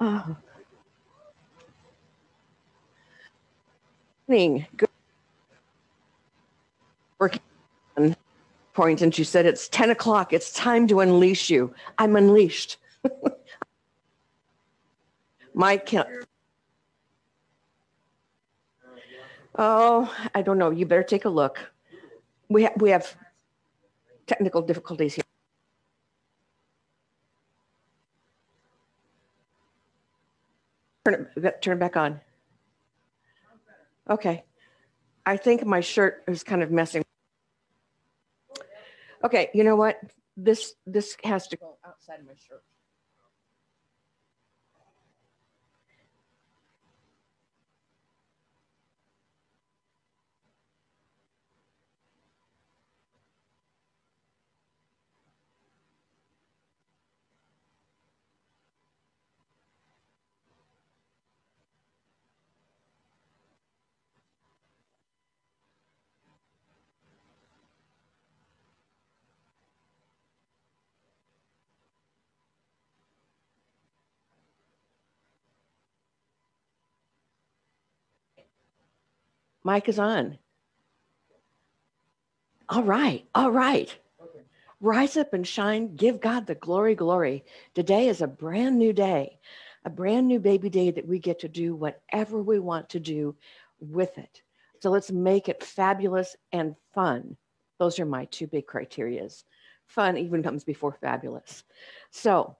oh. Good working point, and she said, It's 10 o'clock. It's time to unleash you. I'm unleashed. Mike can't. Oh, I don't know. You better take a look. We, ha- we have technical difficulties here. Turn it, turn back on. Okay. I think my shirt is kind of messing. Okay, you know what? This this has to go outside of my shirt. Mike is on. All right. All right. Okay. Rise up and shine. Give God the glory, glory. Today is a brand new day, a brand new baby day that we get to do whatever we want to do with it. So let's make it fabulous and fun. Those are my two big criterias. Fun even comes before fabulous. So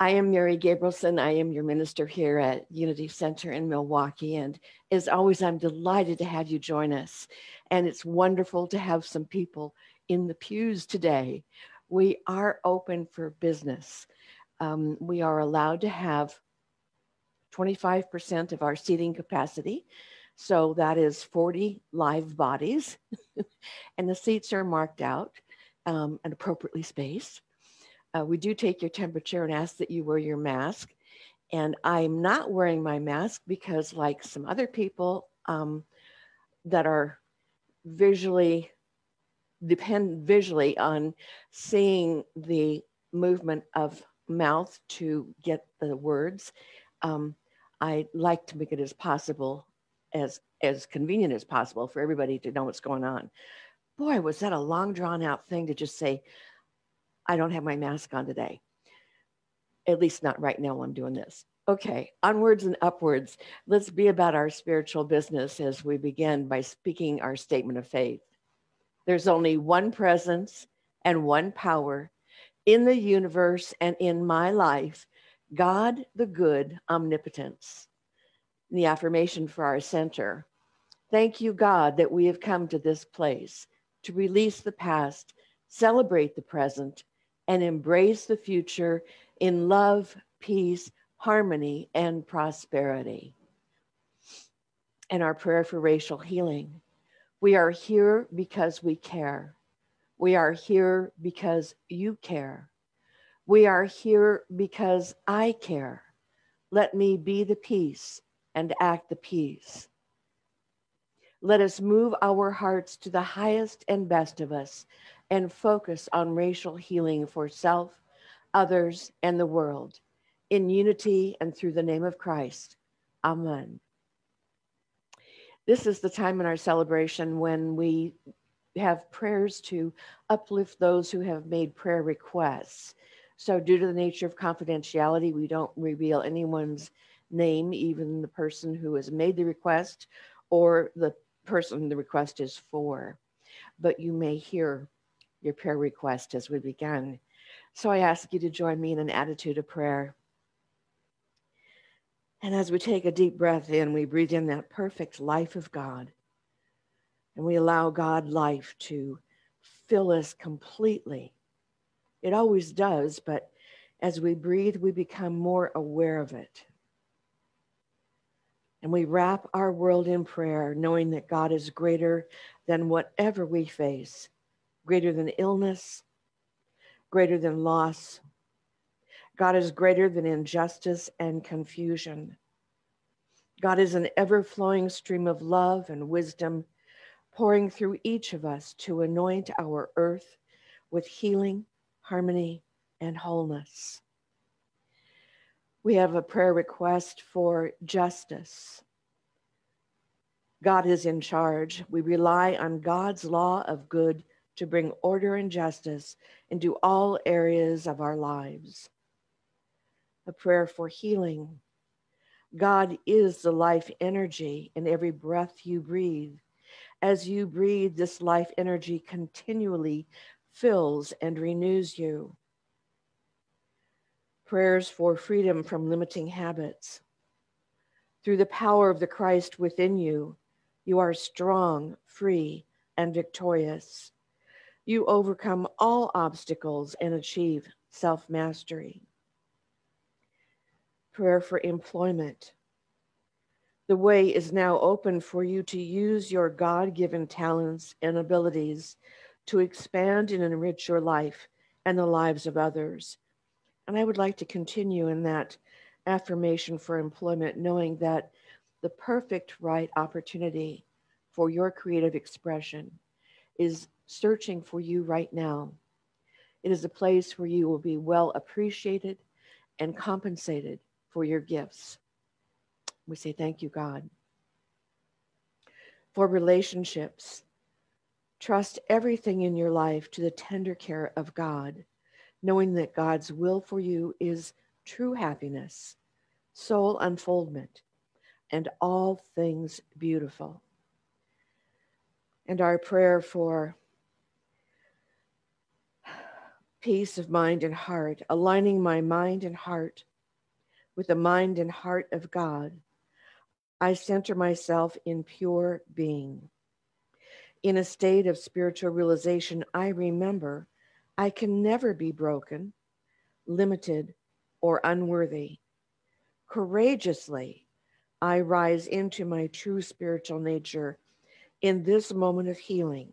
I am Mari Gabrielson. I am your minister here at Unity Center in Milwaukee. And as always, I'm delighted to have you join us. And it's wonderful to have some people in the pews today. We are open for business. Um, we are allowed to have 25% of our seating capacity. So that is 40 live bodies. and the seats are marked out um, and appropriately spaced. Uh, we do take your temperature and ask that you wear your mask. And I'm not wearing my mask because, like some other people um, that are visually depend visually on seeing the movement of mouth to get the words, um, I like to make it as possible as as convenient as possible for everybody to know what's going on. Boy, was that a long drawn out thing to just say, I don't have my mask on today. At least not right now I'm doing this. Okay, onwards and upwards. Let's be about our spiritual business as we begin by speaking our statement of faith. There's only one presence and one power in the universe and in my life God, the good omnipotence. The affirmation for our center. Thank you, God, that we have come to this place to release the past, celebrate the present, and embrace the future in love, peace, harmony, and prosperity. And our prayer for racial healing. We are here because we care. We are here because you care. We are here because I care. Let me be the peace and act the peace. Let us move our hearts to the highest and best of us and focus on racial healing for self, others, and the world in unity and through the name of Christ. Amen. This is the time in our celebration when we have prayers to uplift those who have made prayer requests. So, due to the nature of confidentiality, we don't reveal anyone's name, even the person who has made the request or the person the request is for. But you may hear your prayer request as we begin. So I ask you to join me in an attitude of prayer. And as we take a deep breath in, we breathe in that perfect life of God. And we allow God life to fill us completely. It always does, but as we breathe, we become more aware of it. And we wrap our world in prayer, knowing that God is greater than whatever we face greater than illness, greater than loss. God is greater than injustice and confusion. God is an ever flowing stream of love and wisdom pouring through each of us to anoint our earth with healing, harmony, and wholeness. We have a prayer request for justice. God is in charge. We rely on God's law of good to bring order and justice into all areas of our lives. A prayer for healing. God is the life energy in every breath you breathe. As you breathe, this life energy continually fills and renews you. Prayers for freedom from limiting habits. Through the power of the Christ within you, you are strong, free, and victorious. You overcome all obstacles and achieve self mastery. Prayer for employment. The way is now open for you to use your God given talents and abilities to expand and enrich your life and the lives of others. And I would like to continue in that affirmation for employment, knowing that the perfect right opportunity for your creative expression is searching for you right now. It is a place where you will be well appreciated and compensated for your gifts. We say, Thank you, God. For relationships, trust everything in your life to the tender care of God, knowing that God's will for you is true happiness, soul unfoldment, and all things beautiful. And our prayer for peace of mind and heart, aligning my mind and heart with the mind and heart of God. I center myself in pure being. In a state of spiritual realization, I remember I can never be broken, limited, or unworthy. Courageously, I rise into my true spiritual nature in this moment of healing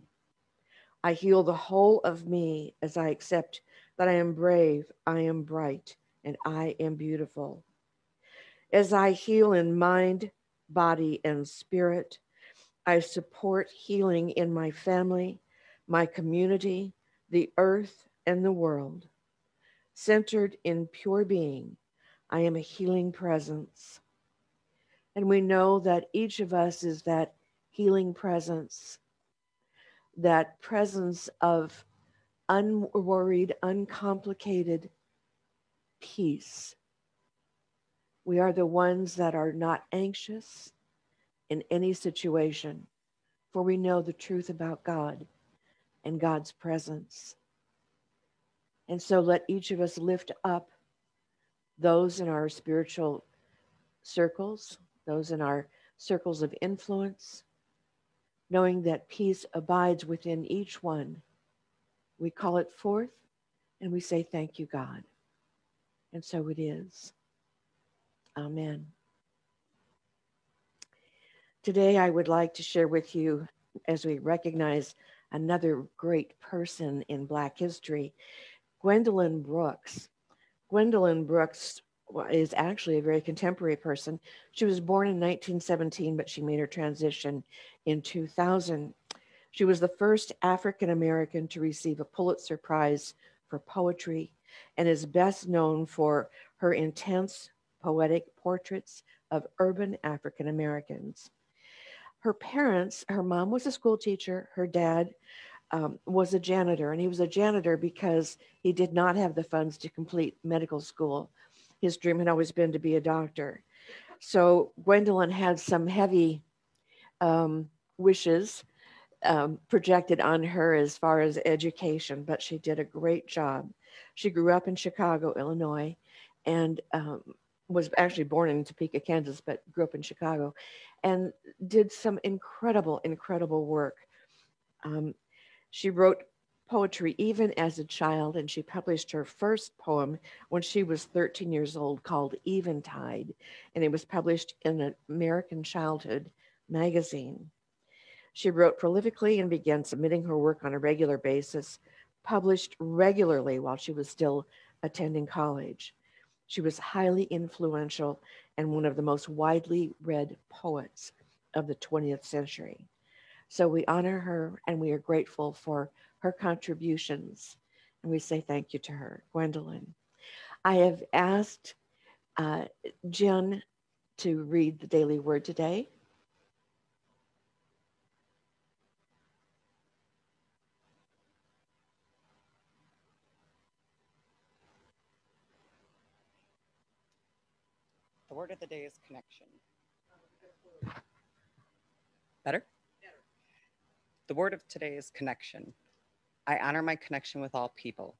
I heal the whole of me as I accept that I am brave, I am bright, and I am beautiful. As I heal in mind, body, and spirit, I support healing in my family, my community, the earth, and the world. Centered in pure being, I am a healing presence. And we know that each of us is that healing presence that presence of unworried, uncomplicated peace. We are the ones that are not anxious in any situation, for we know the truth about God and God's presence. And so let each of us lift up those in our spiritual circles, those in our circles of influence, knowing that peace abides within each one. We call it forth and we say, Thank you, God. And so it is. Amen. Today, I would like to share with you as we recognize another great person in Black history, Gwendolyn Brooks. Gwendolyn Brooks is actually a very contemporary person. She was born in 1917, but she made her transition in 2000. She was the first African American to receive a Pulitzer Prize for poetry and is best known for her intense poetic portraits of urban African Americans. Her parents, her mom was a school teacher, her dad um, was a janitor, and he was a janitor because he did not have the funds to complete medical school his dream had always been to be a doctor. So Gwendolyn had some heavy um, wishes um, projected on her as far as education, but she did a great job. She grew up in Chicago, Illinois, and um, was actually born in Topeka, Kansas, but grew up in Chicago, and did some incredible, incredible work. Um, she wrote poetry even as a child, and she published her first poem when she was 13 years old called Eventide, and it was published in an American Childhood magazine. She wrote prolifically and began submitting her work on a regular basis, published regularly while she was still attending college. She was highly influential and one of the most widely read poets of the 20th century. So we honor her and we are grateful for her contributions. And we say thank you to her, Gwendolyn. I have asked uh, Jen to read the daily word today. The word of the day is connection. Better? Better? The word of today is connection. I honor my connection with all people.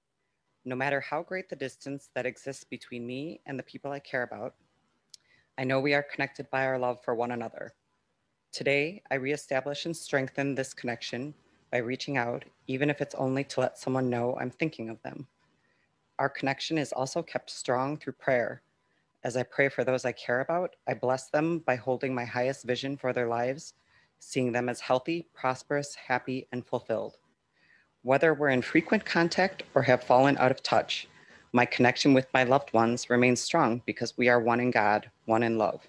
No matter how great the distance that exists between me and the people I care about, I know we are connected by our love for one another. Today, I reestablish and strengthen this connection by reaching out, even if it's only to let someone know I'm thinking of them. Our connection is also kept strong through prayer. As I pray for those I care about, I bless them by holding my highest vision for their lives, seeing them as healthy, prosperous, happy, and fulfilled. Whether we're in frequent contact or have fallen out of touch, my connection with my loved ones remains strong because we are one in God, one in love.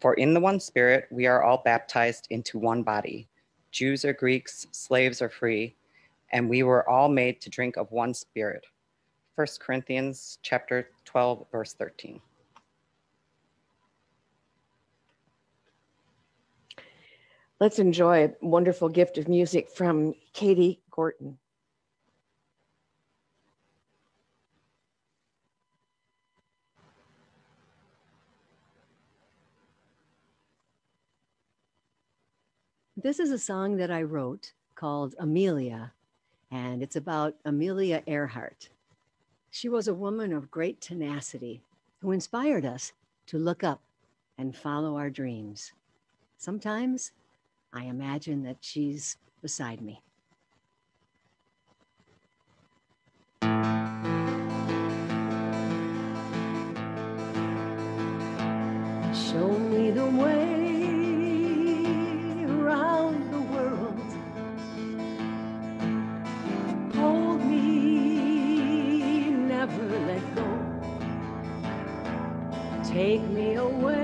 For in the one Spirit, we are all baptized into one body. Jews or Greeks, slaves or free, and we were all made to drink of one Spirit. 1 Corinthians chapter 12, verse 13. Let's enjoy a wonderful gift of music from Katie Gorton. This is a song that I wrote called Amelia, and it's about Amelia Earhart. She was a woman of great tenacity who inspired us to look up and follow our dreams. Sometimes I imagine that she's beside me. Show me the way around the world. Hold me, never let go. Take me away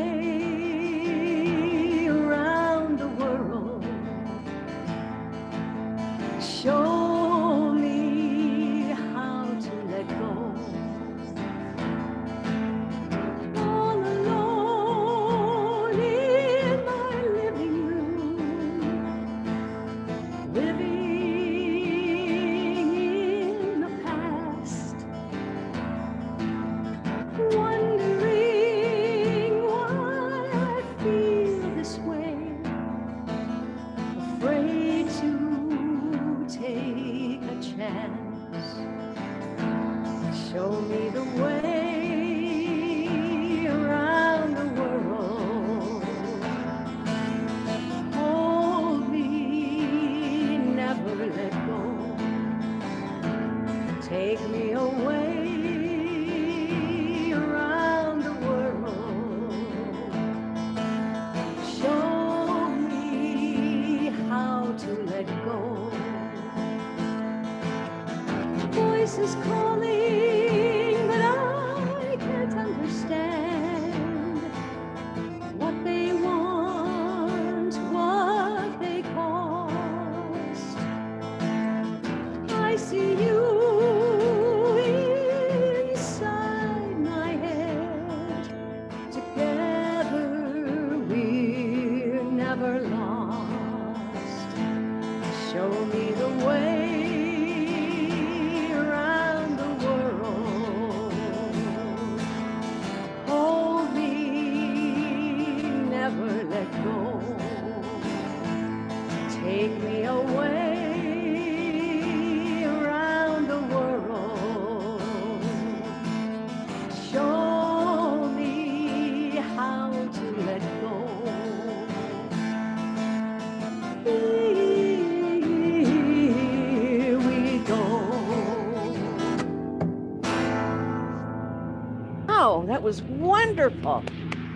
wonderful.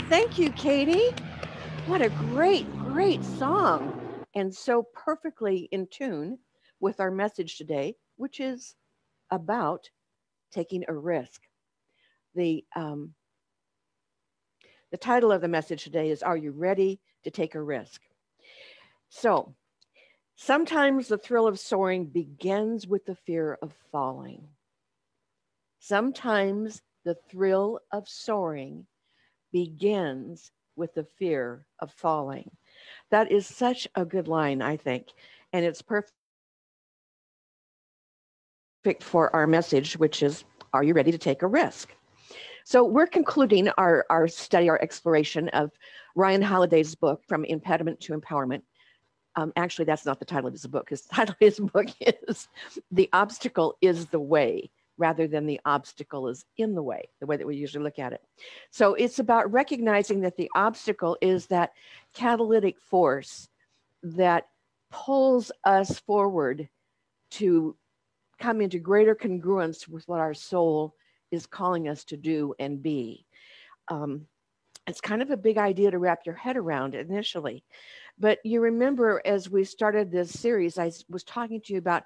Thank you, Katie. What a great, great song. And so perfectly in tune with our message today, which is about taking a risk. The, um, the title of the message today is Are You Ready to Take a Risk? So, sometimes the thrill of soaring begins with the fear of falling. Sometimes the thrill of soaring begins with the fear of falling. That is such a good line, I think. And it's perfect for our message, which is Are you ready to take a risk? So we're concluding our, our study, our exploration of Ryan Holiday's book, From Impediment to Empowerment. Um, actually, that's not the title of his book. His title of his book is The Obstacle is the Way rather than the obstacle is in the way, the way that we usually look at it. So it's about recognizing that the obstacle is that catalytic force that pulls us forward to come into greater congruence with what our soul is calling us to do and be. Um, it's kind of a big idea to wrap your head around initially. But you remember as we started this series, I was talking to you about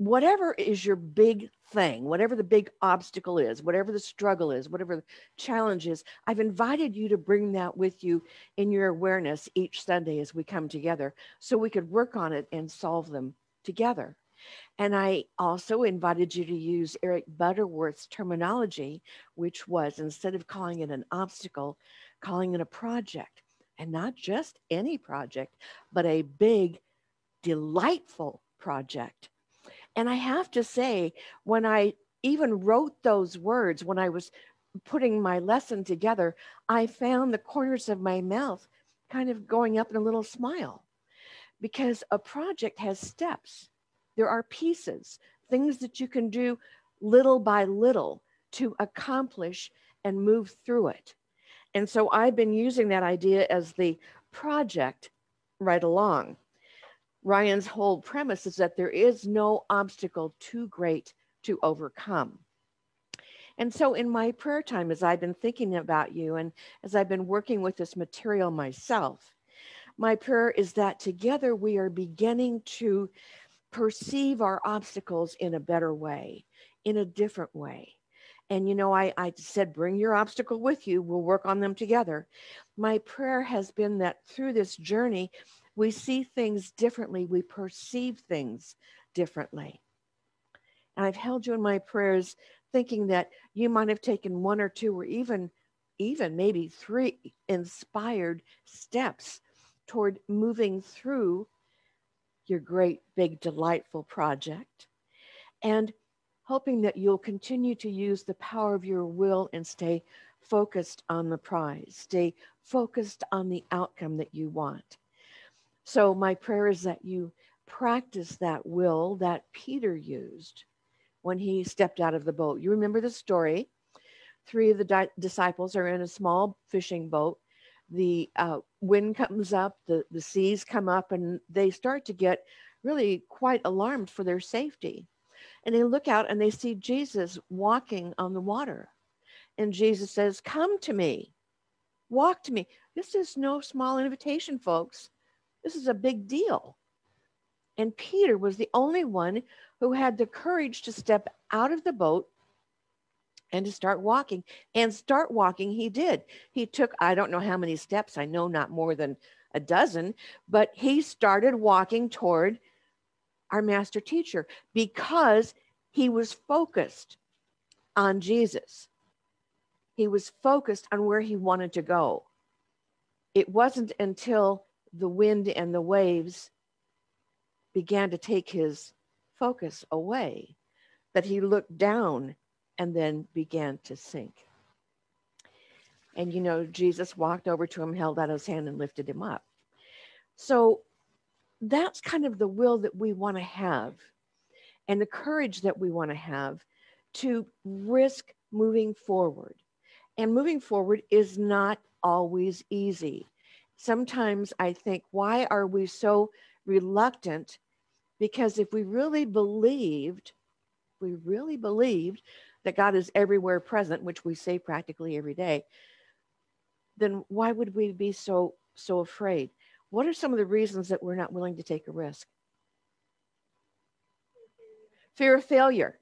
whatever is your big thing, whatever the big obstacle is, whatever the struggle is, whatever the challenge is, I've invited you to bring that with you in your awareness each Sunday as we come together so we could work on it and solve them together. And I also invited you to use Eric Butterworth's terminology, which was instead of calling it an obstacle, calling it a project. And not just any project, but a big, delightful project. And I have to say, when I even wrote those words, when I was putting my lesson together, I found the corners of my mouth kind of going up in a little smile because a project has steps. There are pieces, things that you can do little by little to accomplish and move through it. And so I've been using that idea as the project right along. Ryan's whole premise is that there is no obstacle too great to overcome. And so, in my prayer time, as I've been thinking about you and as I've been working with this material myself, my prayer is that together we are beginning to perceive our obstacles in a better way, in a different way. And you know, I, I said, bring your obstacle with you. We'll work on them together. My prayer has been that through this journey, we see things differently, we perceive things differently. And I've held you in my prayers thinking that you might have taken one or two or even even maybe three inspired steps toward moving through your great, big, delightful project, and hoping that you'll continue to use the power of your will and stay focused on the prize, stay focused on the outcome that you want. So, my prayer is that you practice that will that Peter used when he stepped out of the boat. You remember the story? Three of the di- disciples are in a small fishing boat the uh, wind comes up, the, the seas come up, and they start to get really quite alarmed for their safety. And they look out and they see Jesus walking on the water. And Jesus says, Come to me, walk to me. This is no small invitation, folks. This is a big deal. And Peter was the only one who had the courage to step out of the boat and to start walking. And start walking, he did. He took, I don't know how many steps, I know not more than a dozen, but he started walking toward our master teacher because he was focused on Jesus. He was focused on where he wanted to go. It wasn't until the wind and the waves began to take his focus away that he looked down and then began to sink. And you know, Jesus walked over to him, held out his hand, and lifted him up. So that's kind of the will that we want to have and the courage that we want to have to risk moving forward. And moving forward is not always easy. Sometimes I think, why are we so reluctant? Because if we really believed, we really believed that God is everywhere present, which we say practically every day, then why would we be so so afraid? What are some of the reasons that we're not willing to take a risk? Fear of failure.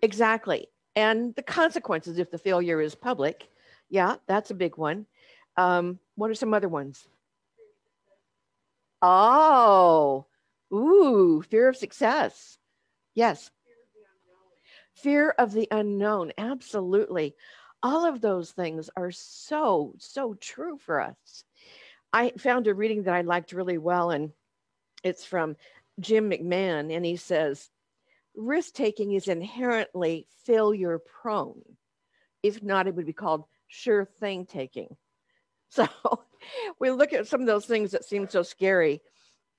Exactly. And the consequences if the failure is public. Yeah, that's a big one. Um, what are some other ones? Oh, ooh, fear of success. Yes fear of the unknown. Absolutely. All of those things are so, so true for us. I found a reading that I liked really well, and it's from Jim McMahon, and he says, risk taking is inherently failure prone. If not, it would be called sure thing taking. So we look at some of those things that seem so scary,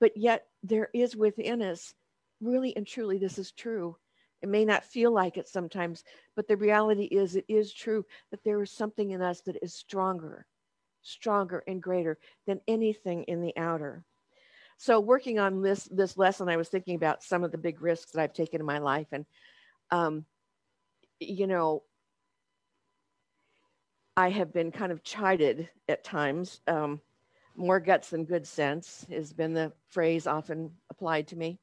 but yet there is within us, really and truly, this is true. It may not feel like it sometimes, but the reality is, it is true that there is something in us that is stronger, stronger and greater than anything in the outer. So, working on this this lesson, I was thinking about some of the big risks that I've taken in my life, and um, you know, I have been kind of chided at times. Um, more guts than good sense has been the phrase often applied to me.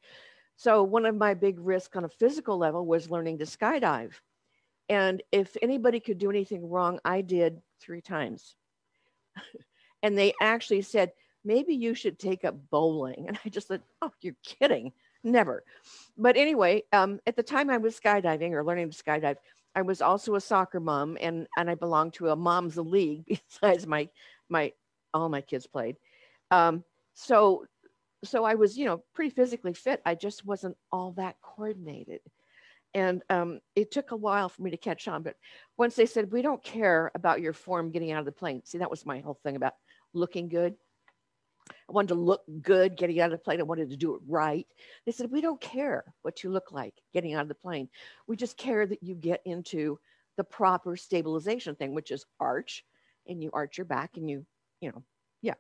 So, one of my big risks on a physical level was learning to skydive. And if anybody could do anything wrong, I did three times. and they actually said, maybe you should take up bowling. And I just said, oh, you're kidding. Never. But anyway, um, at the time I was skydiving or learning to skydive, I was also a soccer mom and and I belonged to a mom's league besides my my all my kids played. Um, so so I was, you know, pretty physically fit. I just wasn't all that coordinated. And um, it took a while for me to catch on. But once they said, we don't care about your form getting out of the plane. See, that was my whole thing about looking good. I wanted to look good getting out of the plane. I wanted to do it right. They said, We don't care what you look like getting out of the plane. We just care that you get into the proper stabilization thing, which is arch and you arch your back and you, you know, yeah.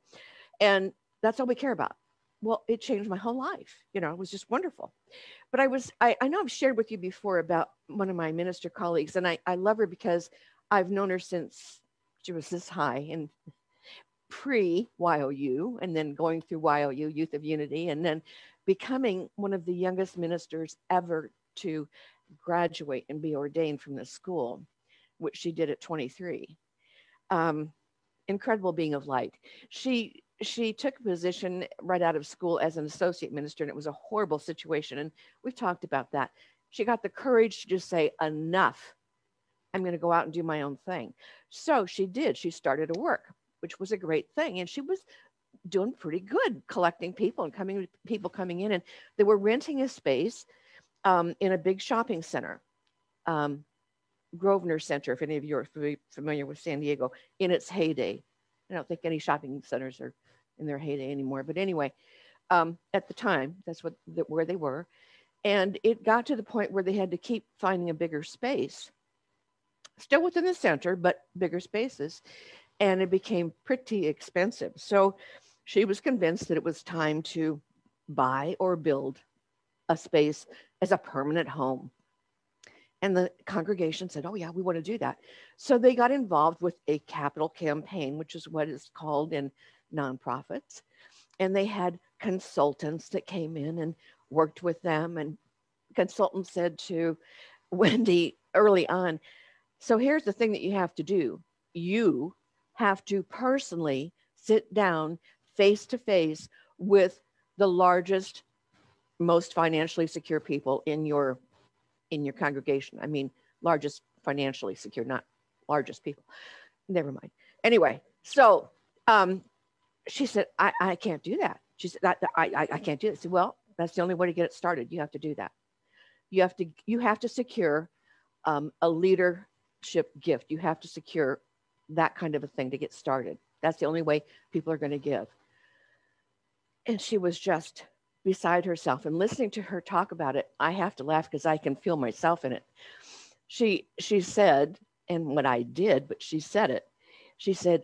And that's all we care about. Well, it changed my whole life. You know, it was just wonderful. But I was, I, I know I've shared with you before about one of my minister colleagues, and I, I love her because I've known her since she was this high and pre YOU and then going through YOU, Youth of Unity, and then becoming one of the youngest ministers ever to graduate and be ordained from the school, which she did at 23. Um, incredible being of light. She she took a position right out of school as an associate minister, and it was a horrible situation. And we've talked about that. She got the courage to just say, enough. I'm going to go out and do my own thing. So she did. She started to work which was a great thing. And she was doing pretty good collecting people and coming people coming in. And they were renting a space um, in a big shopping center um, grosvenor center if any of you are familiar with san diego in its heyday. I don't think any shopping centers are in their heyday anymore. But anyway um, at the time that's what where they were. And it got to the point where they had to keep finding a bigger space still within the center but bigger spaces and it became pretty expensive. So she was convinced that it was time to buy or build a space as a permanent home. And the congregation said, Oh, yeah, we want to do that. So they got involved with a capital campaign, which is what is called in nonprofits. And they had consultants that came in and worked with them. And consultants said to Wendy early on, So here's the thing that you have to do you have to personally sit down face to face with the largest most financially secure people in your in your congregation. I mean largest financially secure not largest people. Never mind. Anyway so um she said i i can't do that. She said that, I, I i can't do this well that's the only way to get it started. You have to do that. You have to you have to secure um, a leadership gift. You have to secure that kind of a thing to get started. That's the only way people are going to give. And she was just beside herself and listening to her talk about it, I have to laugh because I can feel myself in it. She she said, and what I did, but she said it. She said,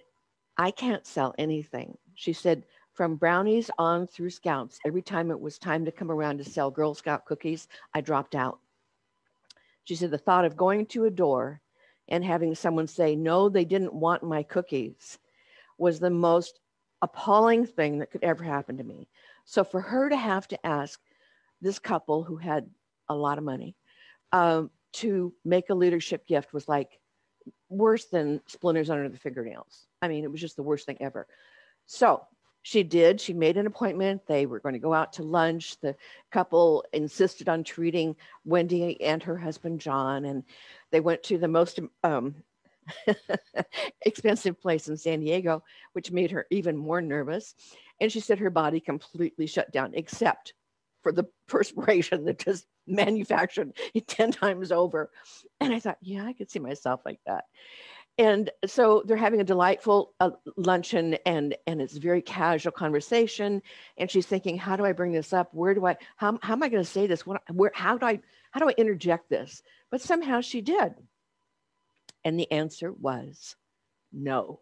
I can't sell anything. She said, from brownies on through scouts, every time it was time to come around to sell Girl Scout cookies, I dropped out. She said, the thought of going to a door and having someone say, no, they didn't want my cookies was the most appalling thing that could ever happen to me. So for her to have to ask this couple who had a lot of money um, to make a leadership gift was like worse than splinters under the fingernails. I mean, it was just the worst thing ever. So she did. She made an appointment. They were going to go out to lunch. The couple insisted on treating Wendy and her husband, John, and they went to the most um, expensive place in San Diego, which made her even more nervous. And she said her body completely shut down, except for the perspiration that just manufactured 10 times over. And I thought, yeah, I could see myself like that and so they're having a delightful uh, luncheon and and it's very casual conversation. And she's thinking how do i bring this up? Where do i how, how am i going to say this? What, where how do i how do i interject this? But somehow she did. And the answer was no.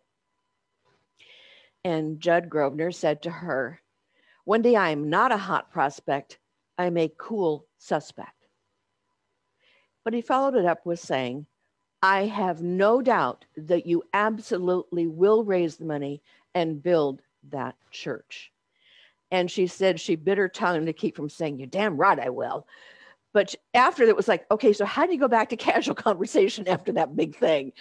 And judd grosvenor said to her one day i am not a hot prospect i'm a cool suspect. But he followed it up with saying I have no doubt that you absolutely will raise the money and build that church. And she said she bit her tongue to keep from saying, You're damn right, I will. But after that, was like, okay, so how do you go back to casual conversation after that big thing?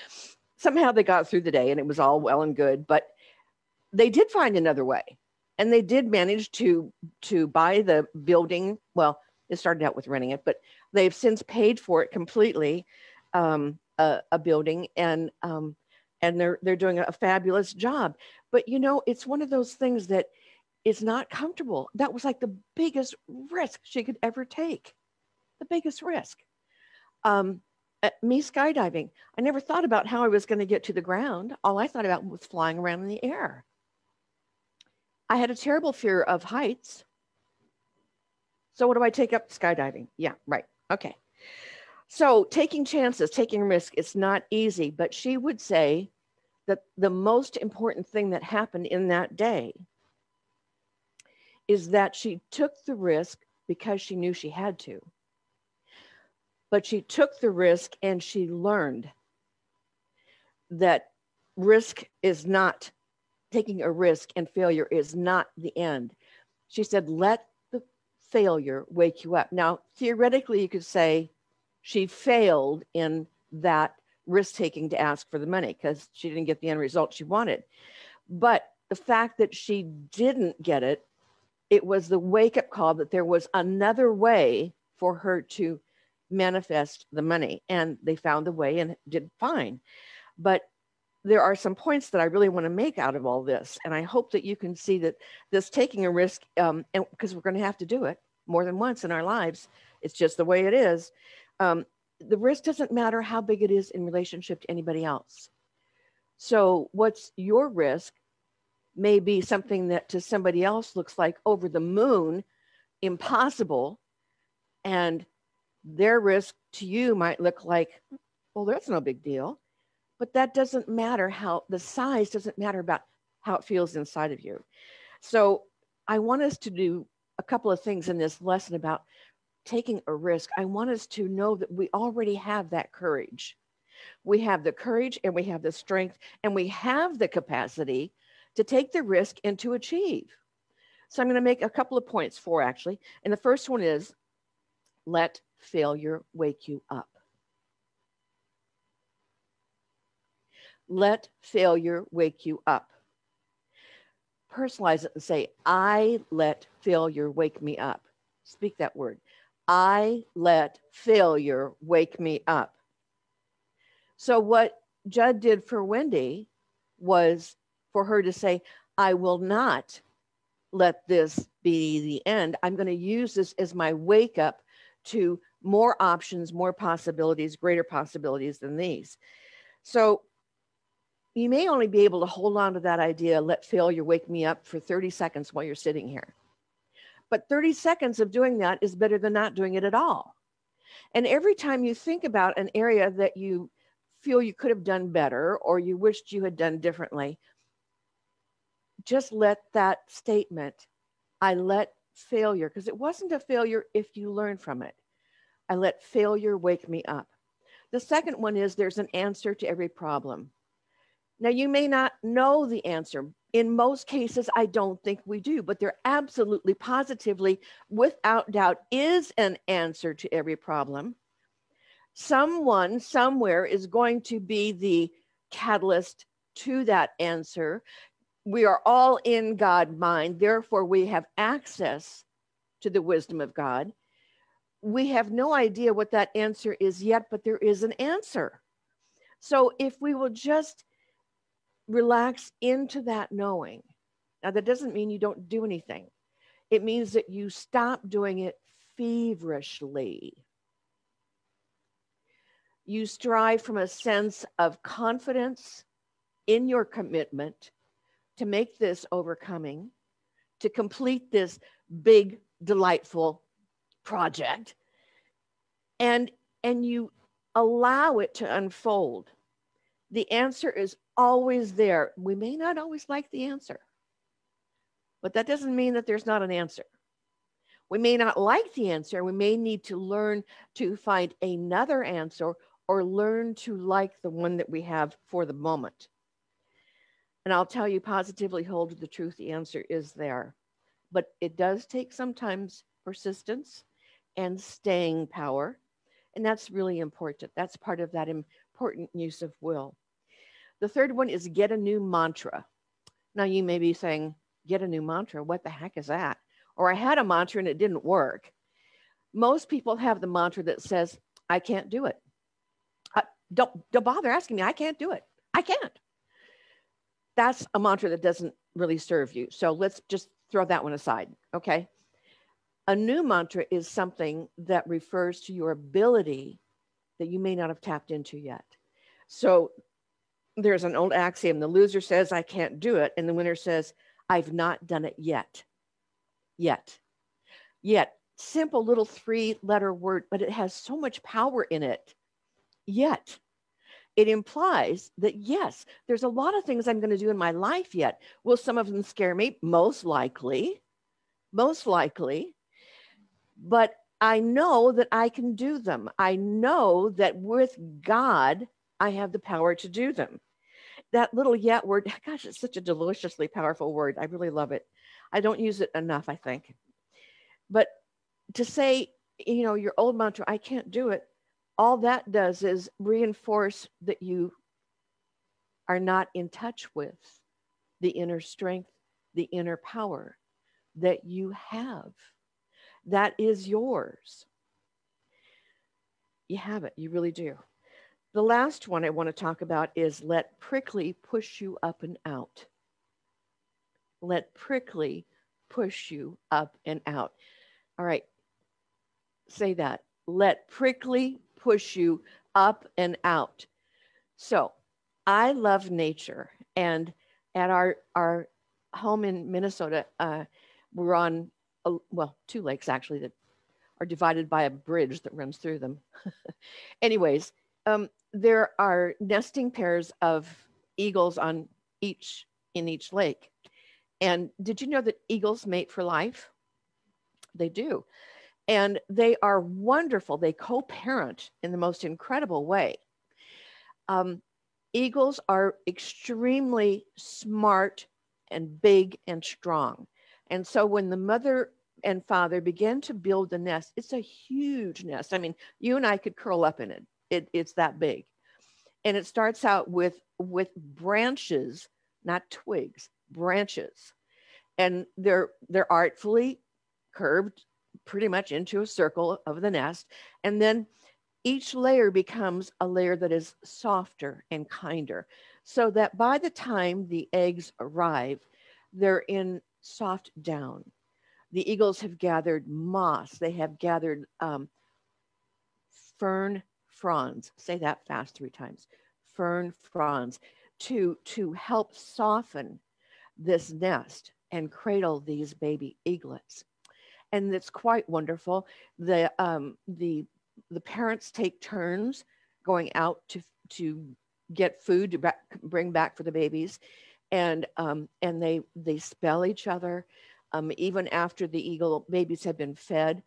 Somehow they got through the day and it was all well and good, but they did find another way. And they did manage to to buy the building. Well, it started out with renting it, but they've since paid for it completely. Um, a, a building and um, and they're they're doing a fabulous job. But you know, it's one of those things that is not comfortable. That was like the biggest risk she could ever take, the biggest risk. Um, me skydiving, I never thought about how I was going to get to the ground. All I thought about was flying around in the air. I had a terrible fear of heights. So what do I take up skydiving? Yeah, right. Okay. So taking chances, taking risk, it's not easy, but she would say that the most important thing that happened in that day is that she took the risk because she knew she had to. But she took the risk and she learned that risk is not taking a risk and failure is not the end. She said, let the failure wake you up. Now, theoretically, you could say, she failed in that risk taking to ask for the money because she didn't get the end result she wanted. But the fact that she didn't get it, it was the wake up call that there was another way for her to manifest the money. And they found the way and did fine. But there are some points that I really want to make out of all this. And I hope that you can see that this taking a risk, um, because we're going to have to do it more than once in our lives, it's just the way it is um, the risk doesn't matter how big it is in relationship to anybody else. So, what's your risk may be something that to somebody else looks like over the moon, impossible. And their risk to you might look like, well, that's no big deal. But that doesn't matter how the size doesn't matter about how it feels inside of you. So, I want us to do a couple of things in this lesson about taking a risk, I want us to know that we already have that courage. We have the courage and we have the strength and we have the capacity to take the risk and to achieve. So I'm going to make a couple of points, four actually. And the first one is let failure wake you up. Let failure wake you up. Personalize it and say, I let failure wake me up. Speak that word. I let failure wake me up. So, what Judd did for Wendy was for her to say, I will not let this be the end. I'm going to use this as my wake up to more options, more possibilities, greater possibilities than these. So, you may only be able to hold on to that idea, let failure wake me up for 30 seconds while you're sitting here. But 30 seconds of doing that is better than not doing it at all. And every time you think about an area that you feel you could have done better or you wished you had done differently, just let that statement, I let failure, because it wasn't a failure if you learn from it. I let failure wake me up. The second one is there's an answer to every problem. Now, you may not know the answer, in most cases, I don't think we do, but there absolutely, positively, without doubt, is an answer to every problem. Someone somewhere is going to be the catalyst to that answer. we are all in God mind, therefore we have access to the wisdom of God. We have no idea what that answer is yet, but there is an answer. So if we will just relax into that knowing, now that doesn't mean you don't do anything. It means that you stop doing it feverishly. You strive from a sense of confidence in your commitment to make this overcoming, to complete this big, delightful project. And, and you allow it to unfold. The answer is always there. We may not always like the answer, but that doesn't mean that there's not an answer. We may not like the answer. We may need to learn to find another answer or learn to like the one that we have for the moment. And I'll tell you positively, hold to the truth, the answer is there. But it does take sometimes persistence and staying power. And that's really important. That's part of that important use of will. The third one is get a new mantra. Now, you may be saying, get a new mantra. What the heck is that? Or I had a mantra and it didn't work. Most people have the mantra that says, I can't do it. Don't, don't bother asking me. I can't do it. I can't. That's a mantra that doesn't really serve you. So let's just throw that one aside. Okay. A new mantra is something that refers to your ability that you may not have tapped into yet. So there's an old axiom the loser says, I can't do it. And the winner says, I've not done it yet. Yet. Yet. Simple little three letter word, but it has so much power in it. Yet. It implies that yes, there's a lot of things I'm going to do in my life yet. Will some of them scare me? Most likely. Most likely but I know that I can do them. I know that with God, I have the power to do them. That little yet word, gosh, it's such a deliciously powerful word. I really love it. I don't use it enough, I think. But to say, you know, your old mantra, I can't do it, all that does is reinforce that you are not in touch with the inner strength, the inner power that you have that is yours. You have it, you really do. The last one I want to talk about is let prickly push you up and out. Let prickly push you up and out. All right, say that. Let prickly push you up and out. So I love nature. And at our, our home in Minnesota, uh, we're on a, well, two lakes actually that are divided by a bridge that runs through them. Anyways, um, there are nesting pairs of eagles on each in each lake. And did you know that eagles mate for life? They do. And they are wonderful. They co parent in the most incredible way. Um, eagles are extremely smart and big and strong. And so when the mother and father begin to build the nest, it's a huge nest. I mean, you and I could curl up in it. It it's that big. And it starts out with with branches, not twigs, branches. And they're they're artfully curved pretty much into a circle of the nest. And then each layer becomes a layer that is softer and kinder so that by the time the eggs arrive, they're in soft down. The eagles have gathered moss. They have gathered um, fern fronds. Say that fast three times. Fern fronds to, to help soften this nest and cradle these baby eaglets. And it's quite wonderful. The, um, the, the parents take turns going out to, to get food to back, bring back for the babies and um, and they they spell each other. Um, even after the eagle babies have been fed,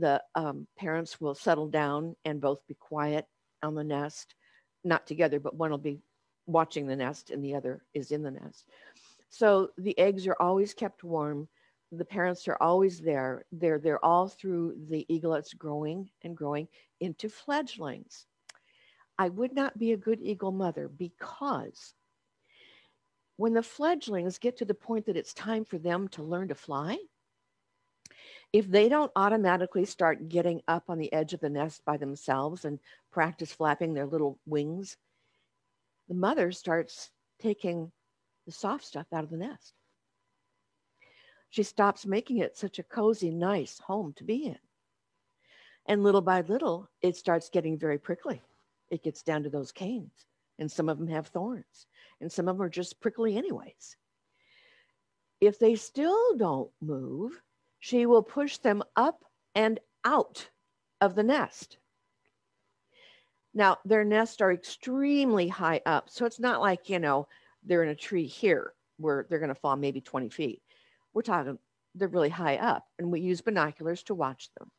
the um, parents will settle down and both be quiet on the nest, not together, but one will be watching the nest and the other is in the nest. So the eggs are always kept warm. The parents are always there. They're they're all through the eaglets growing and growing into fledglings. I would not be a good eagle mother because when the fledglings get to the point that it's time for them to learn to fly, if they don't automatically start getting up on the edge of the nest by themselves and practice flapping their little wings, the mother starts taking the soft stuff out of the nest. She stops making it such a cozy, nice home to be in. And little by little, it starts getting very prickly. It gets down to those canes, and some of them have thorns, and some of them are just prickly, anyways. If they still don't move, she will push them up and out of the nest. Now, their nests are extremely high up. So it's not like, you know, they're in a tree here where they're going to fall maybe 20 feet. We're talking, they're really high up, and we use binoculars to watch them.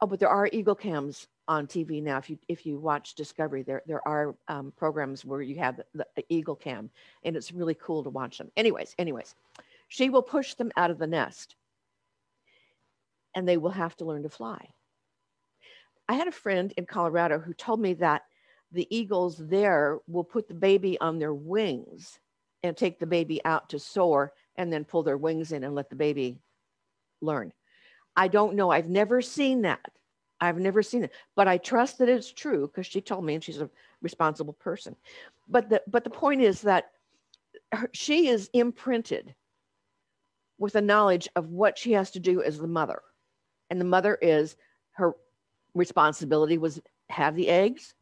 Oh, but there are eagle cams on TV now. If you if you watch Discovery, there there are um, programs where you have the, the eagle cam, and it's really cool to watch them. Anyways, anyways, she will push them out of the nest and they will have to learn to fly. I had a friend in Colorado who told me that the eagles there will put the baby on their wings and take the baby out to soar and then pull their wings in and let the baby learn. I don't know. I've never seen that. I've never seen it, but I trust that it's true because she told me and she's a responsible person. But the but the point is that her, she is imprinted with a knowledge of what she has to do as the mother. And the mother is her responsibility was have the eggs,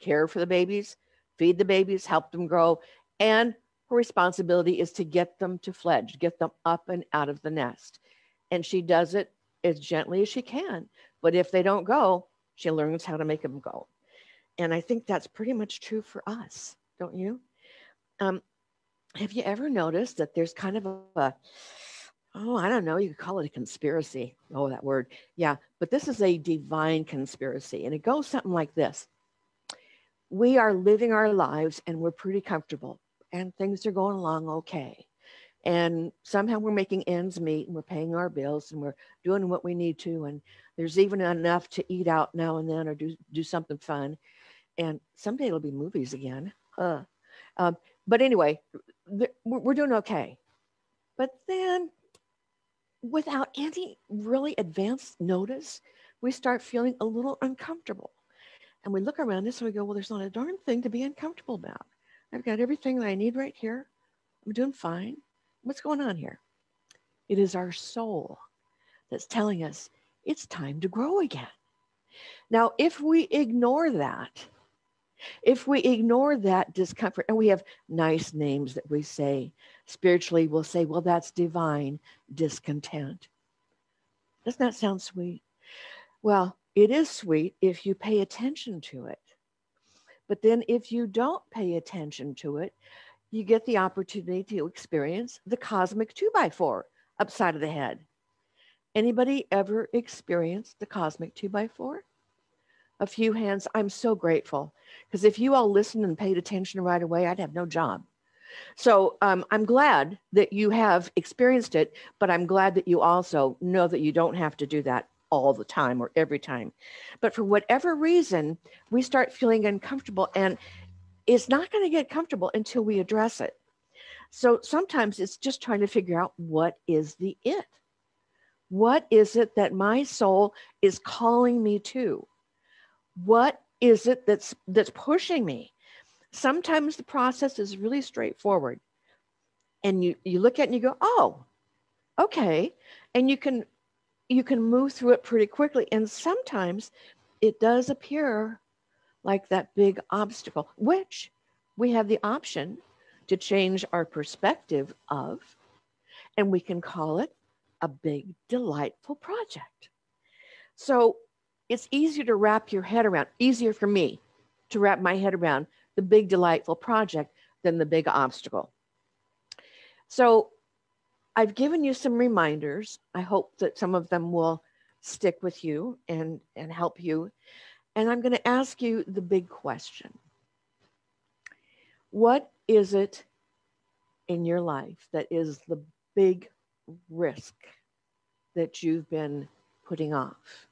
care for the babies, feed the babies, help them grow, and her responsibility is to get them to fledge, get them up and out of the nest. And she does it as gently as she can. But if they don't go, she learns how to make them go. And I think that's pretty much true for us, don't you? Um, have you ever noticed that there's kind of a, a oh, I don't know, you could call it a conspiracy. Oh, that word. Yeah, but this is a divine conspiracy. And it goes something like this We are living our lives and we're pretty comfortable and things are going along okay. And somehow we're making ends meet and we're paying our bills and we're doing what we need to. And there's even enough to eat out now and then or do, do something fun. And someday it'll be movies again. Uh, um, but anyway, we're doing okay. But then without any really advanced notice, we start feeling a little uncomfortable. And we look around us and we go, well, there's not a darn thing to be uncomfortable about. I've got everything that I need right here. I'm doing fine. What's going on here? It is our soul that's telling us it's time to grow again. Now, if we ignore that, if we ignore that discomfort, and we have nice names that we say, spiritually, we'll say, well, that's divine discontent. Doesn't that sound sweet? Well, it is sweet if you pay attention to it. But then if you don't pay attention to it, you get the opportunity to experience the cosmic two by four upside of the head. Anybody ever experienced the cosmic two by four? A few hands. I'm so grateful because if you all listened and paid attention right away, I'd have no job. So um, I'm glad that you have experienced it, but I'm glad that you also know that you don't have to do that all the time or every time. But for whatever reason, we start feeling uncomfortable and it's not going to get comfortable until we address it. So sometimes it's just trying to figure out what is the it? What is it that my soul is calling me to? What is it that's that's pushing me? sometimes the process is really straightforward. And you you look at it and you go oh okay. And you can you can move through it pretty quickly. And sometimes it does appear like that big obstacle which we have the option to change our perspective of and we can call it a big delightful project. So it's easier to wrap your head around easier for me to wrap my head around the big delightful project than the big obstacle. So I've given you some reminders. I hope that some of them will stick with you and, and help you. And I'm going to ask you the big question What is it in your life that is the big risk that you've been putting off?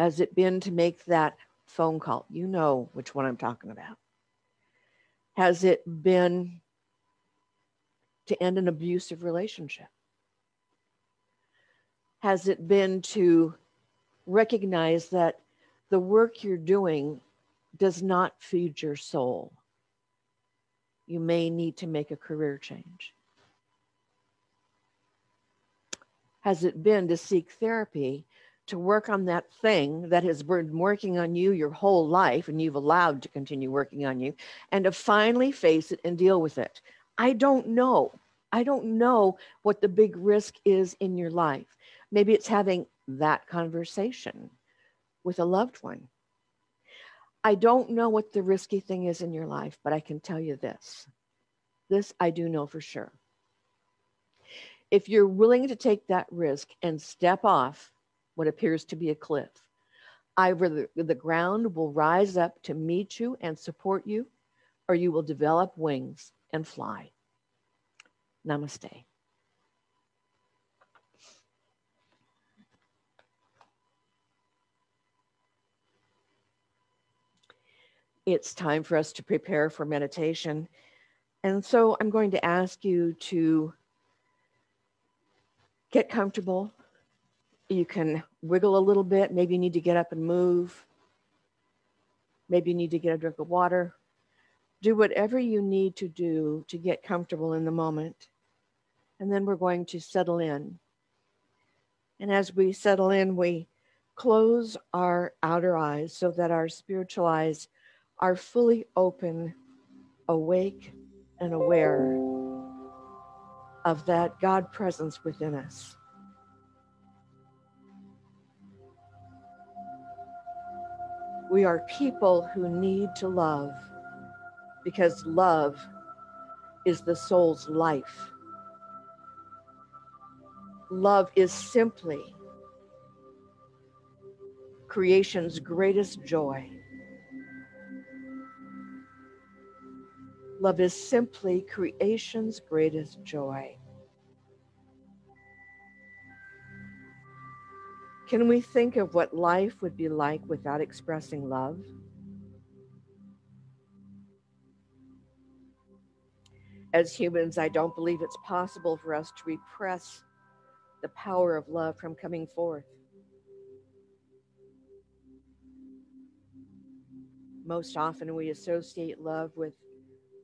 Has it been to make that phone call? You know which one I'm talking about. Has it been to end an abusive relationship? Has it been to recognize that the work you're doing does not feed your soul? You may need to make a career change. Has it been to seek therapy to work on that thing that has been working on you your whole life and you've allowed to continue working on you and to finally face it and deal with it? I don't know. I don't know what the big risk is in your life. Maybe it's having that conversation with a loved one. I don't know what the risky thing is in your life, but I can tell you this. This I do know for sure. If you're willing to take that risk and step off what appears to be a cliff, either the, the ground will rise up to meet you and support you, or you will develop wings and fly. Namaste. It's time for us to prepare for meditation. And so I'm going to ask you to get comfortable. You can wiggle a little bit. Maybe you need to get up and move. Maybe you need to get a drink of water. Do whatever you need to do to get comfortable in the moment. And then we're going to settle in. And as we settle in, we close our outer eyes so that our spiritual eyes are fully open, awake, and aware of that God presence within us. We are people who need to love because love is the soul's life. Love is simply creation's greatest joy. Love is simply creation's greatest joy. Can we think of what life would be like without expressing love? As humans, I don't believe it's possible for us to repress the power of love from coming forth. Most often, we associate love with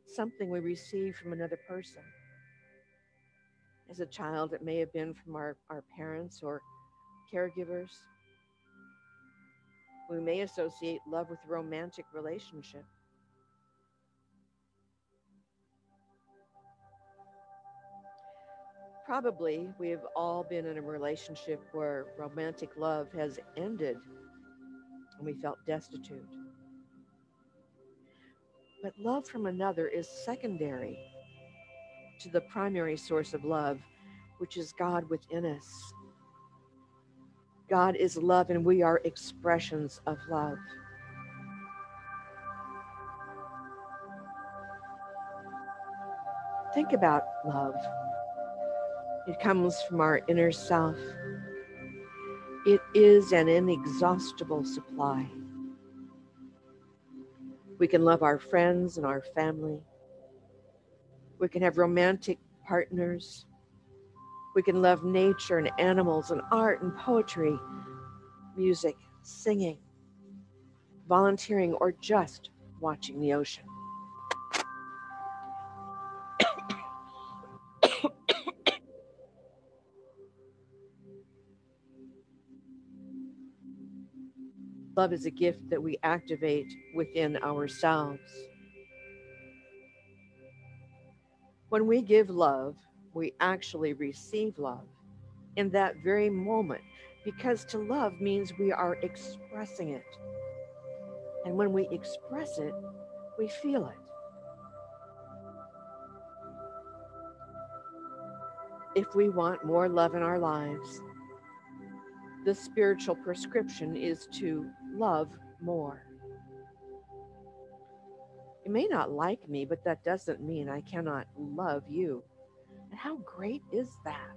something we receive from another person. As a child, it may have been from our, our parents or caregivers. We may associate love with romantic relationship. Probably we have all been in a relationship where romantic love has ended and we felt destitute. But love from another is secondary to the primary source of love, which is God within us. God is love, and we are expressions of love. Think about love. It comes from our inner self. It is an inexhaustible supply. We can love our friends and our family. We can have romantic partners. We can love nature and animals and art and poetry, music, singing, volunteering, or just watching the ocean. Love is a gift that we activate within ourselves. When we give love, we actually receive love in that very moment because to love means we are expressing it. And when we express it, we feel it. If we want more love in our lives, the spiritual prescription is to love more. You may not like me, but that doesn't mean I cannot love you. And how great is that?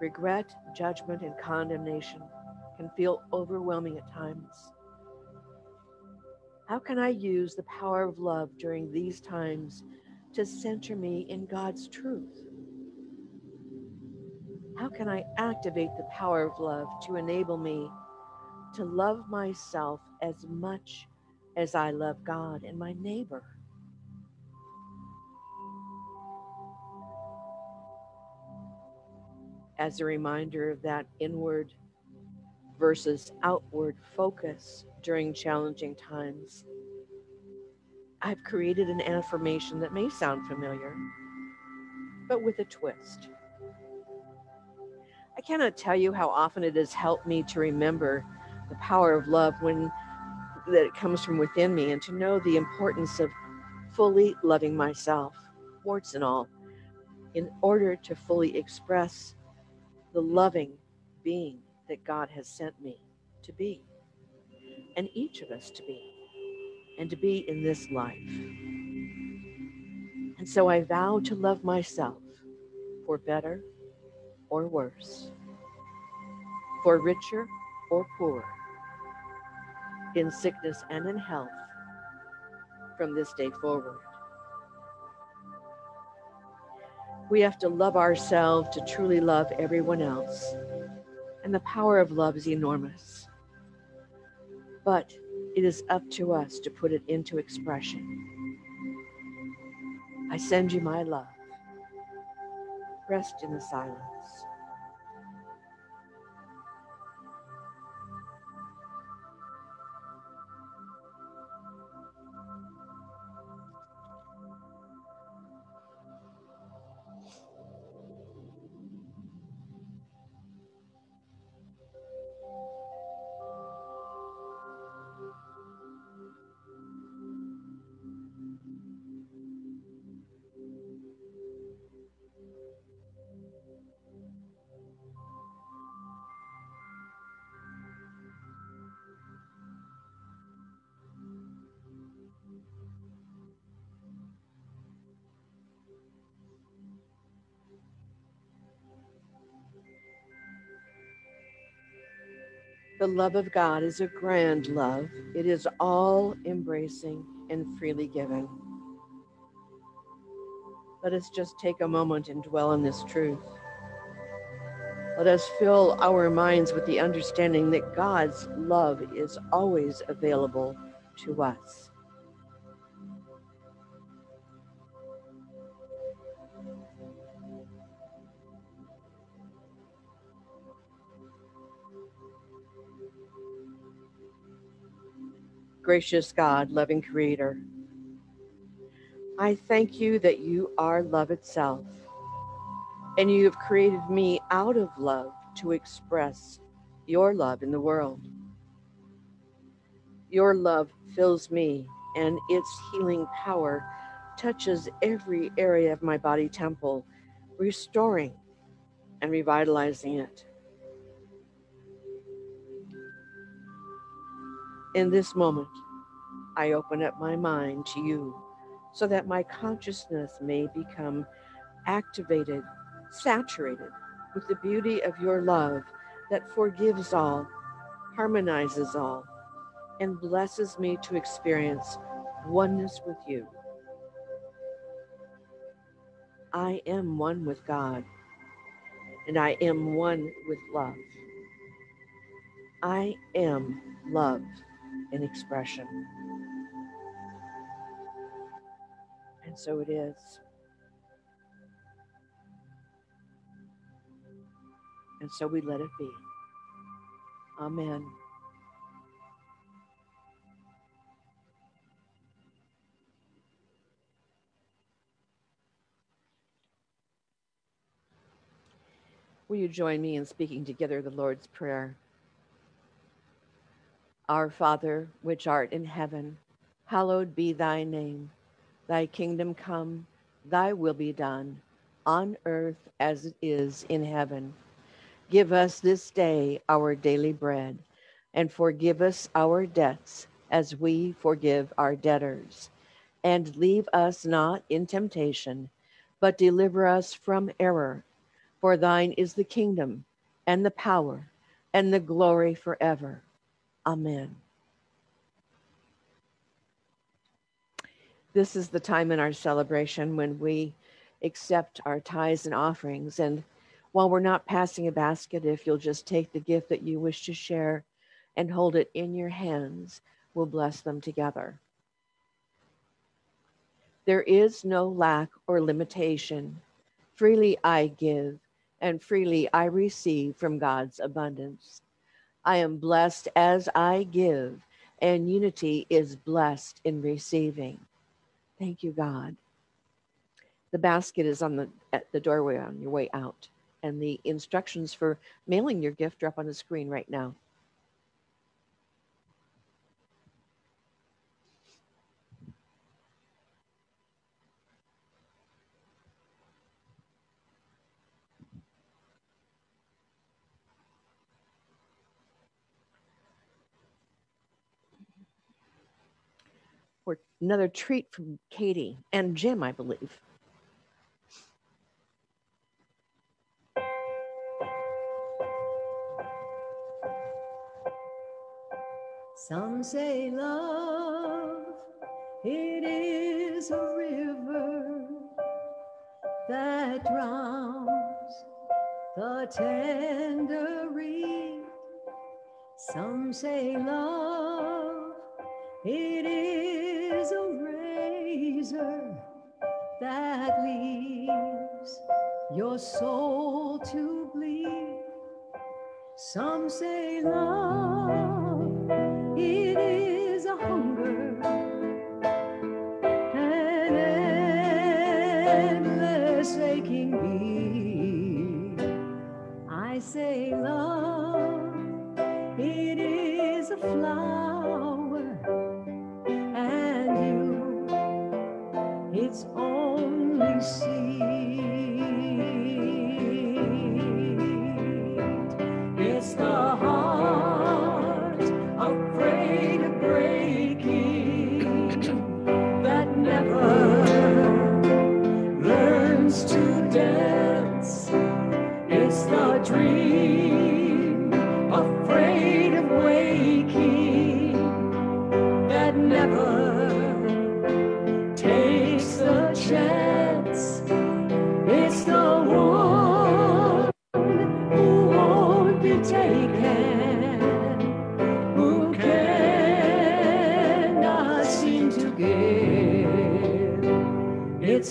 Regret, judgment, and condemnation can feel overwhelming at times. How can I use the power of love during these times to center me in God's truth? How can I activate the power of love to enable me to love myself as much as I love God and my neighbor? As a reminder of that inward versus outward focus during challenging times, I've created an affirmation that may sound familiar, but with a twist. I cannot tell you how often it has helped me to remember the power of love when that it comes from within me and to know the importance of fully loving myself, warts and all, in order to fully express the loving being that God has sent me to be, and each of us to be, and to be in this life. And so I vow to love myself for better or worse, for richer or poorer, in sickness and in health from this day forward. We have to love ourselves to truly love everyone else. And the power of love is enormous. But it is up to us to put it into expression. I send you my love. Rest in the silence. Love of God is a grand love. It is all embracing and freely given. Let us just take a moment and dwell on this truth. Let us fill our minds with the understanding that God's love is always available to us. Gracious God, loving Creator. I thank you that you are love itself, and you have created me out of love to express your love in the world. Your love fills me, and its healing power touches every area of my body temple, restoring and revitalizing it. In this moment, I open up my mind to you so that my consciousness may become activated, saturated with the beauty of your love that forgives all, harmonizes all, and blesses me to experience oneness with you. I am one with God, and I am one with love. I am love in expression. And so it is. And so we let it be. Amen. Will you join me in speaking together the Lord's Prayer? Our Father, which art in heaven, hallowed be thy name. Thy kingdom come, thy will be done, on earth as it is in heaven. Give us this day our daily bread, and forgive us our debts as we forgive our debtors. And leave us not in temptation, but deliver us from error. For thine is the kingdom, and the power, and the glory forever. Amen. This is the time in our celebration when we accept our tithes and offerings. And while we're not passing a basket, if you'll just take the gift that you wish to share and hold it in your hands, we'll bless them together. There is no lack or limitation. Freely I give, and freely I receive from God's abundance. I am blessed as I give, and unity is blessed in receiving. Thank you, God. The basket is on the at the doorway on your way out, and the instructions for mailing your gift are up on the screen right now. or another treat from Katie and Jim, I believe. Some say love, it is a river that drowns the tender reed. Some say love, it is a razor that leaves your soul to bleed. Some say love, it is a hunger, endless aching. I say love, it is a flower, its only seed. It's the heart afraid of breaking that never learns to dance. It's the dream afraid of waking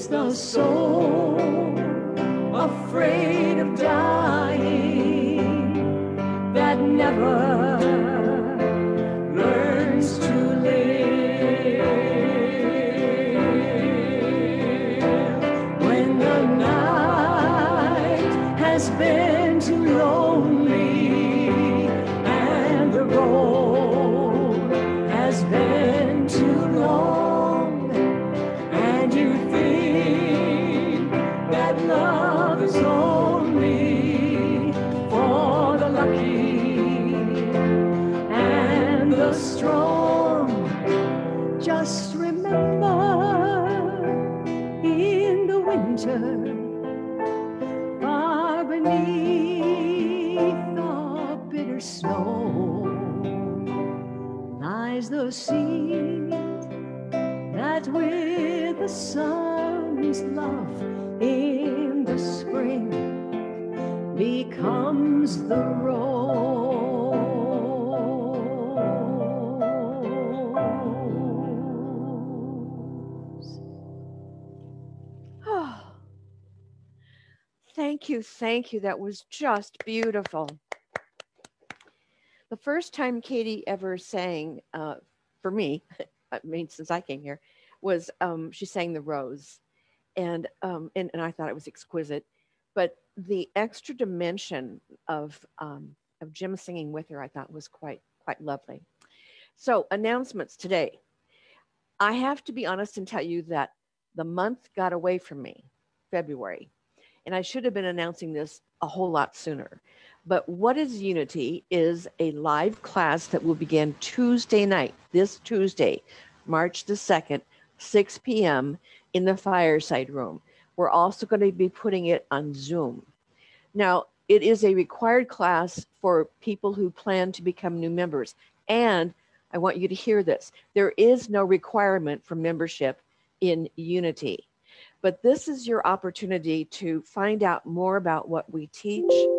The soul afraid you. Thank you. That was just beautiful. The first time Katie ever sang uh, for me, I mean, since I came here, was um, she sang The Rose. And, um, and, and I thought it was exquisite. But the extra dimension of, um, of Jim singing with her, I thought was quite, quite lovely. So, announcements today. I have to be honest and tell you that the month got away from me, February, and I should have been announcing this a whole lot sooner. But What is Unity is a live class that will begin Tuesday night, this Tuesday, March the 2nd, 6 p.m. in the fireside room. We're also going to be putting it on Zoom. Now, it is a required class for people who plan to become new members. And I want you to hear this there is no requirement for membership in Unity. But this is your opportunity to find out more about what we teach.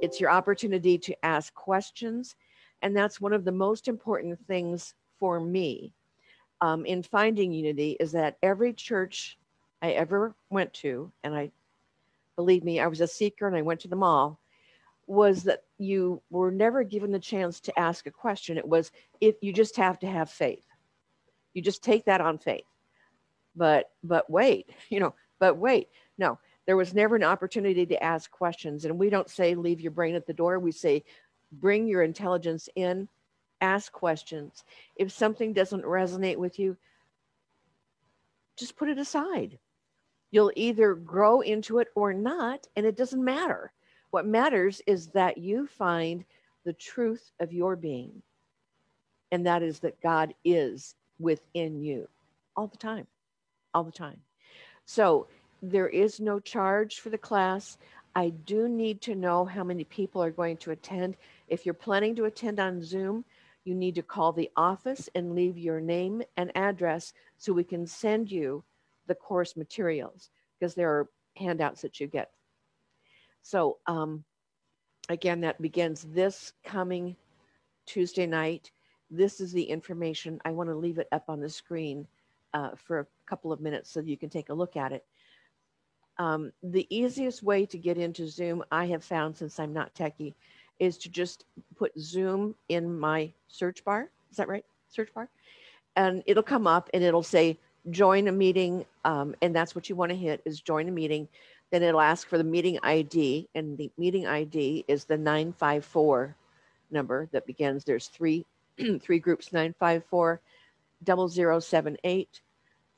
It's your opportunity to ask questions. And that's one of the most important things for me um, in finding unity is that every church I ever went to, and I believe me, I was a seeker and I went to them all, was that you were never given the chance to ask a question. It was if you just have to have faith. You just take that on faith. But but wait, you know, but wait. No, there was never an opportunity to ask questions. And we don't say leave your brain at the door. We say bring your intelligence in, ask questions. If something doesn't resonate with you, just put it aside. You'll either grow into it or not, and it doesn't matter. What matters is that you find the truth of your being, and that is that God is within you all the time, all the time. So there is no charge for the class. I do need to know how many people are going to attend. If you're planning to attend on Zoom, you need to call the office and leave your name and address so we can send you the course materials because there are handouts that you get. So um, again, that begins this coming Tuesday night. This is the information. I want to leave it up on the screen uh, for a couple of minutes so you can take a look at it. Um, the easiest way to get into Zoom, I have found since I'm not techie, is to just put Zoom in my search bar. Is that right? Search bar. And it'll come up and it'll say join a meeting. Um, and that's what you want to hit is join a meeting. Then it'll ask for the meeting ID. And the meeting ID is the 954 number that begins. There's three, three groups 954 0078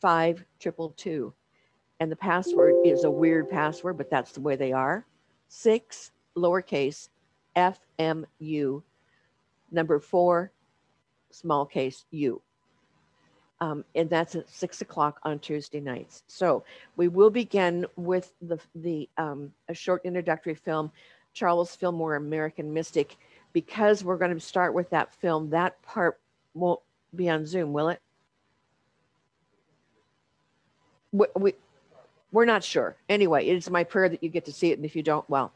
5222. And the password is a weird password, but that's the way they are. Six lowercase FMU, number four, small case U. Um, and that's at six o'clock on Tuesday nights. So we will begin with the, the um, a short introductory film, Charles Fillmore, American Mystic. Because we're going to start with that film, that part won't be on Zoom, will it? We, we, we're not sure. Anyway, it's my prayer that you get to see it. And if you don't, well,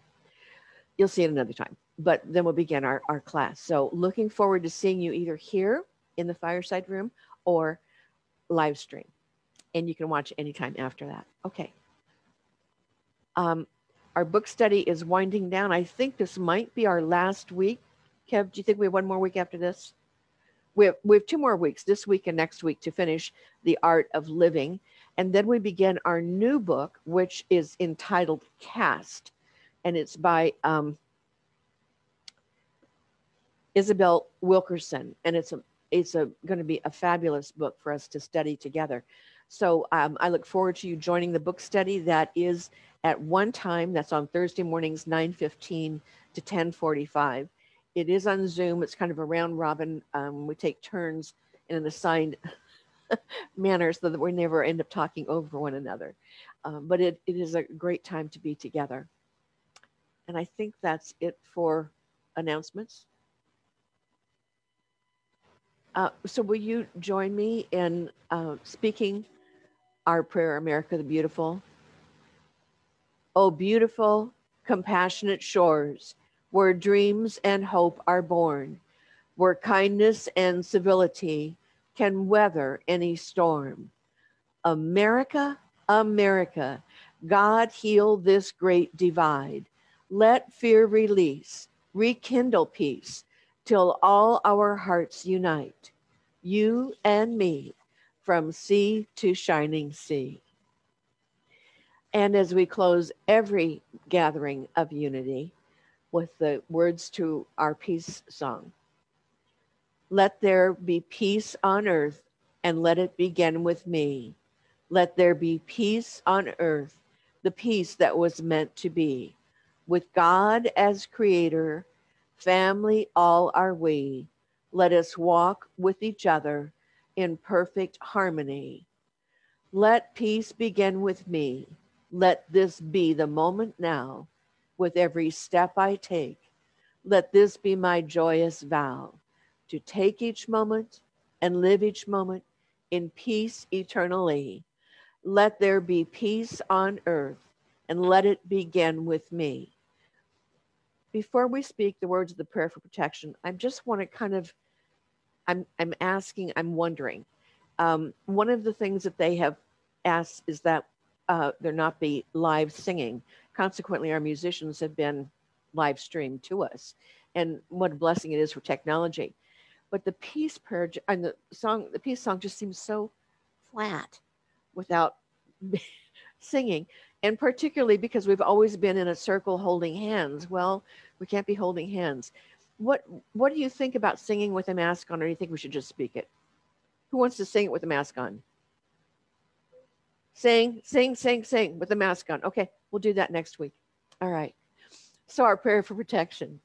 you'll see it another time but then we'll begin our, our class. So looking forward to seeing you either here in the fireside room or live stream. And you can watch anytime after that. Okay. Um, our book study is winding down. I think this might be our last week. Kev, do you think we have one more week after this? We have, we have two more weeks, this week and next week, to finish The Art of Living. And then we begin our new book, which is entitled Caste, And it's by um, Isabel Wilkerson, and it's a it's a going to be a fabulous book for us to study together. So um, I look forward to you joining the book study. That is at one time. That's on Thursday mornings, 9:15 to 10:45. It is on Zoom. It's kind of a round robin. Um, we take turns in an assigned manner so that we never end up talking over one another. Um, but it, it is a great time to be together. And I think that's it for announcements. Uh, so will you join me in uh, speaking our prayer, America the Beautiful? Oh, beautiful, compassionate shores where dreams and hope are born, where kindness and civility can weather any storm. America, America, God heal this great divide. Let fear release, rekindle peace, till all our hearts unite, you and me, from sea to shining sea. And as we close every gathering of unity with the words to our peace song, let there be peace on earth and let it begin with me. Let there be peace on earth, the peace that was meant to be, with God as creator Family all are we. Let us walk with each other in perfect harmony. Let peace begin with me. Let this be the moment now. with every step I take. Let this be my joyous vow to take each moment and live each moment in peace eternally. Let there be peace on earth and let it begin with me. Before we speak the words of the prayer for protection, I just want to kind of, I'm, I'm asking, I'm wondering. Um, one of the things that they have asked is that uh, there not be live singing. Consequently, our musicians have been live streamed to us. And what a blessing it is for technology. But the peace prayer and the song, the peace song just seems so flat without singing. And particularly because we've always been in a circle holding hands. Well, we can't be holding hands. What what do you think about singing with a mask on, or do you think we should just speak it? Who wants to sing it with a mask on? Sing, sing, sing, sing with the mask on. Okay, we'll do that next week. All right. So, our prayer for protection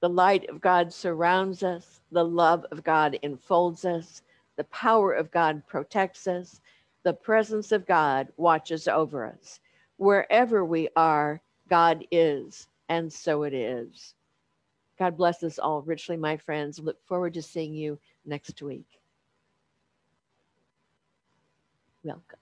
the light of God surrounds us, the love of God enfolds us, the power of God protects us, the presence of God watches over us. Wherever we are, God is, and so it is. God bless us all richly, my friends. Look forward to seeing you next week. Welcome.